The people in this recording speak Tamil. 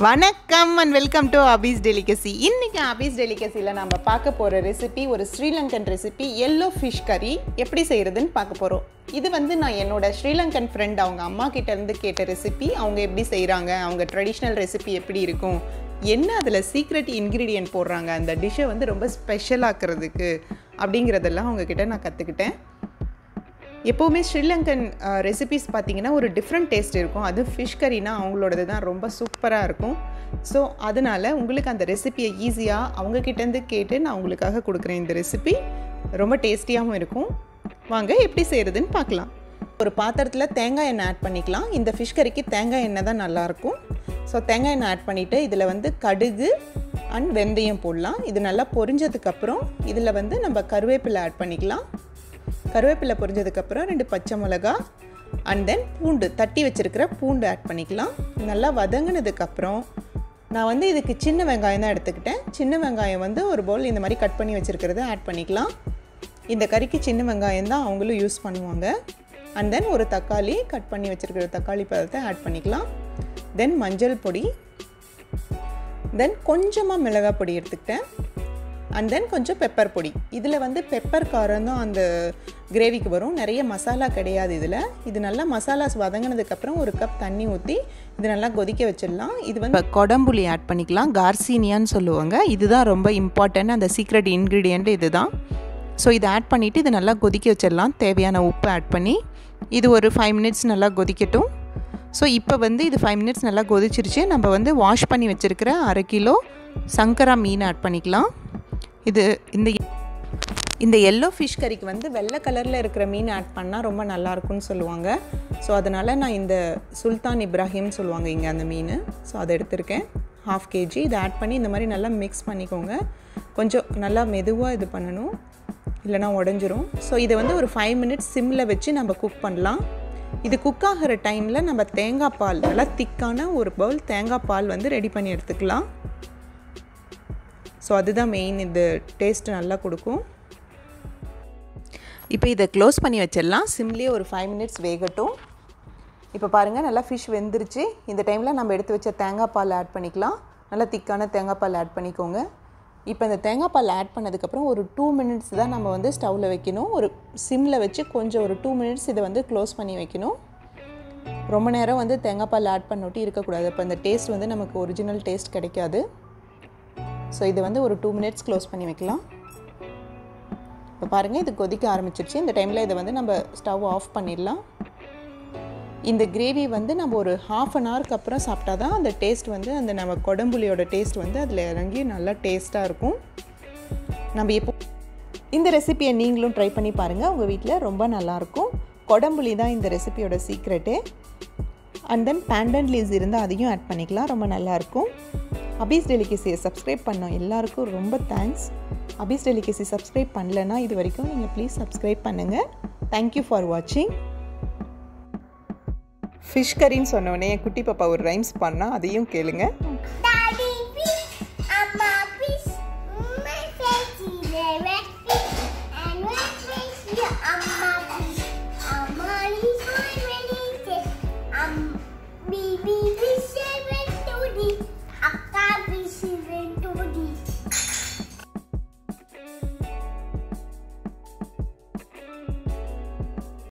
வணக்கம் and welcome to Abi's delicacy இன்றைக்கி அபீஸ் டெலிகசியில் நம்ம பார்க்க போகிற ரெசிபி ஒரு ஸ்ரீலங்கன் ரெசிபி எல்லோ ஃபிஷ் கறி எப்படி செய்கிறதுன்னு பார்க்க போகிறோம் இது வந்து நான் என்னோட ஸ்ரீலங்கன் ஃப்ரெண்ட் அவங்க அம்மா கிட்டேருந்து கேட்ட ரெசிபி அவங்க எப்படி செய்கிறாங்க அவங்க ட்ரெடிஷ்னல் ரெசிபி எப்படி இருக்கும் என்ன அதில் சீக்ரெட் இன்க்ரீடியன்ட் போடுறாங்க அந்த டிஷ்ஷை வந்து ரொம்ப ஸ்பெஷலாக்குறதுக்கு அப்படிங்கிறதெல்லாம் அவங்கக்கிட்ட நான் கற்றுக்கிட்டேன் எப்போவுமே ஸ்ரீலங்கன் ரெசிபிஸ் பார்த்தீங்கன்னா ஒரு டிஃப்ரெண்ட் டேஸ்ட் இருக்கும். அது ஃபிஷ் கறினா அவங்களோடது தான் ரொம்ப சூப்பராக இருக்கும். ஸோ அதனால் உங்களுக்கு அந்த ரெசிபியை ஈஸியாக அவங்கக்கிட்டேருந்து கேட்டு நான் உங்களுக்காக கொடுக்குறேன் இந்த ரெசிபி ரொம்ப டேஸ்டியாகவும் இருக்கும். வாங்க எப்படி செய்கிறதுன்னு பார்க்கலாம் ஒரு பாத்திரத்தில் தேங்காய் எண்ணெய் ஆட் பண்ணிக்கலாம். இந்த ஃபிஷ் கறிக்கு தேங்காய் எண்ணெய் தான் நல்லாயிருக்கும் ஸோ தேங்காய் எண்ணெய் ஆட் பண்ணிவிட்டு இதில் வந்து கடுகு அண்ட் வெந்தயம் போடலாம். இது நல்லா பொரிஞ்சதுக்கப்புறம் இதில் வந்து நம்ம கருவேப்பிலை ஆட் பண்ணிக்கலாம். கருவேப்பிலை பொரிஞ்சதுக்கப்புறம் ரெண்டு பச்சை மிளகா அண்ட் தென் பூண்டு. தட்டி வச்சுருக்கிற பூண்டு ஆட் பண்ணிக்கலாம். நல்லா வதங்கினதுக்கப்புறம் நான் வந்து இதுக்கு சின்ன வெங்காயம் தான் எடுத்துக்கிட்டேன். சின்ன வெங்காயம் வந்து ஒரு பவுல் இந்த மாதிரி கட் பண்ணி வச்சுருக்கிறத ஆட் பண்ணிக்கலாம். இந்த கறிக்கு சின்ன வெங்காயம் தான் அவங்களும் யூஸ் பண்ணுவாங்க. அண்ட் தென் ஒரு தக்காளி கட் பண்ணி வச்சுருக்கிற தக்காளி பழத்தை ஆட் பண்ணிக்கலாம். தென் மஞ்சள் பொடி. தென் கொஞ்சமாக மிளகாய் பொடி எடுத்துக்கிட்டேன். அண்ட் தென் கொஞ்சம் பெப்பர் பொடி. இதில் வந்து பெப்பர் காரம் தான் அந்த கிரேவிக்கு வரும். நிறைய மசாலா கிடையாது இதில். இது நல்லா மசாலாஸ் வதங்கினதுக்கப்புறம் ஒரு கப் தண்ணி ஊற்றி இது நல்லா கொதிக்க வச்சிடலாம். இது வந்து கொடம்புளி ஆட் பண்ணிக்கலாம். கார்சீனியான்னு சொல்லுவாங்க. இதுதான் ரொம்ப இம்பார்ட்டன்ட் அந்த சீக்ரெட் இன்க்ரீடியண்ட் இதுதான். ஸோ இதை ஆட் பண்ணிவிட்டு இது நல்லா கொதிக்க வச்சிடலாம். தேவையான உப்பு ஆட் பண்ணி இது ஒரு ஃபைவ் மினிட்ஸ் நல்லா கொதிக்கட்டும். ஸோ இப்போ வந்து இது ஃபைவ் மினிட்ஸ் நல்லா கொதிச்சிருச்சு. நம்ம வந்து வாஷ் பண்ணி வச்சுருக்கிற அரை கிலோ சங்கரா மீன் ஆட் பண்ணிக்கலாம். இது இந்த இந்த எல்லோ ஃபிஷ் கறிக்கு வந்து வெள்ளை கலரில் இருக்கிற மீன் ஆட் பண்ணால் ரொம்ப நல்லாயிருக்கும்னு சொல்லுவாங்க. ஸோ அதனால் நான் இந்த சுல்தான் இப்ராஹிம்னு சொல்லுவாங்க இங்கே அந்த மீன். ஸோ அதை எடுத்திருக்கேன். ஹாஃப் கேஜி இதை ஆட் பண்ணி இந்த மாதிரி நல்லா மிக்ஸ் பண்ணிக்கோங்க. கொஞ்சம் நல்லா மெதுவாக இது பண்ணணும். இல்லைனா உடஞ்சிரும். ஸோ இதை வந்து ஒரு ஃபைவ் மினிட்ஸ் சிம்மில் வச்சு நம்ம குக் பண்ணலாம். இது குக் ஆகிற டைமில் நம்ம தேங்காய் பால் நல்லா திக்கான ஒரு பவுல் தேங்காய் பால் வந்து ரெடி பண்ணி எடுத்துக்கலாம். ஸோ அதுதான் மெயின் இது. டேஸ்ட் நல்லா கொடுக்கும். இப்போ இதை க்ளோஸ் பண்ணி வச்சிடலாம். சிம்லேயே ஒரு ஃபைவ் மினிட்ஸ் வேகட்டும். இப்போ பாருங்கள் நல்லா ஃபிஷ் வெந்துருச்சு. இந்த டைமில் நம்ம எடுத்து வச்ச தேங்காய் பால் ஆட் பண்ணிக்கலாம். நல்லா திக்கான தேங்காய் பால் ஆட் பண்ணிக்கோங்க. இப்போ இந்த தேங்காய் பால் ஆட் பண்ணதுக்கப்புறம் ஒரு டூ மினிட்ஸ் தான் நம்ம வந்து ஸ்டவ்வில் வைக்கணும். ஒரு சிம்மில் வச்சு கொஞ்சம் ஒரு டூ மினிட்ஸ் இதை வந்து க்ளோஸ் பண்ணி வைக்கணும். ரொம்ப நேரம் வந்து தேங்காய் பால் ஆட் பண்ணொட்டி இருக்கக்கூடாது. அப்போ அந்த டேஸ்ட் வந்து நமக்கு ஒரிஜினல் டேஸ்ட் கிடைக்காது. ஸோ இதை வந்து ஒரு டூ மினிட்ஸ் க்ளோஸ் பண்ணி வைக்கலாம். இப்போ பாருங்கள் இது கொதிக்க ஆரம்பிச்சிருச்சு. இந்த டைமில் இதை வந்து நம்ம ஸ்டவ் ஆஃப் பண்ணிடலாம். இந்த கிரேவி வந்து நம்ம ஒரு ஹாஃப் அன் ஹவருக்கு அப்புறம் சாப்பிட்டா தான் அந்த டேஸ்ட் வந்து அந்த நம்ம குடம்புலியோட டேஸ்ட் வந்து அதில் இறங்கி நல்லா டேஸ்ட்டாக இருக்கும். நம்ம எப்போ இந்த ரெசிப்பியை நீங்களும் ட்ரை பண்ணி பாருங்கள் உங்கள் வீட்டில் ரொம்ப நல்லாயிருக்கும் கொடம்புளி தான் இந்த ரெசிபியோட secret and then pandan leaves இருந்தால் அதையும் ஆட் பண்ணிக்கலாம். ரொம்ப நல்லாயிருக்கும் அபீஸ் டெலிகசியை சப்ஸ்கிரைப் பண்ணோம் எல்லாருக்கும் ரொம்ப தேங்க்ஸ் அபீஸ் டெலிகசி சப்ஸ்கிரைப் பண்ணலன்னா இது வரைக்கும் நீங்கள் ப்ளீஸ் சப்ஸ்கிரைப் பண்ணுங்கள் தேங்க்யூ ஃபார் வாட்சிங் ஃபிஷ் கறின்னு சொன்னோடனே என் குட்டி பாப்பா ஒரு ரைம்ஸ் பண்ணால் அதையும் கேளுங்கள்